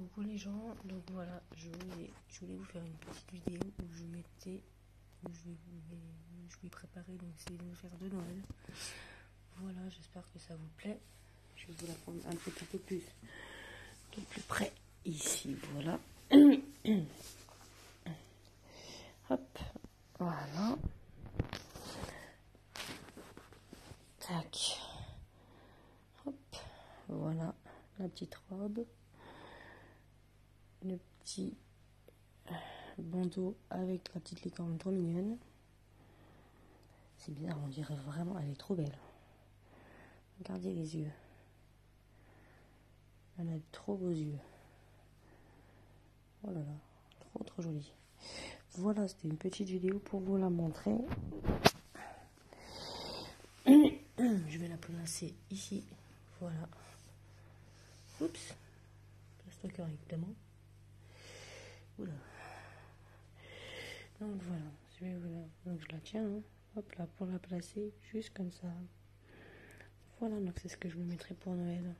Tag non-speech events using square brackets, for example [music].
Coucou les gens, donc voilà, je voulais, je voulais vous faire une petite vidéo où je mettais, où je vais, je vais préparer donc ces affaires de Noël. Voilà, j'espère que ça vous plaît. Je vais vous la prendre un petit peu plus, de plus près ici, voilà. [coughs] Hop, voilà. Tac. Hop, voilà la petite robe le petit bandeau avec la petite licorne trop mignonne. C'est bizarre, on dirait vraiment, elle est trop belle. Regardez les yeux. Elle a trop beaux yeux. Oh là là, trop trop jolie. Voilà, c'était une petite vidéo pour vous la montrer. Je vais la placer ici. Voilà. Oups. Place-toi correctement. Donc voilà, je vais donc je la tiens, hein. hop là, pour la placer juste comme ça. Voilà, donc c'est ce que je me mettrai pour Noël.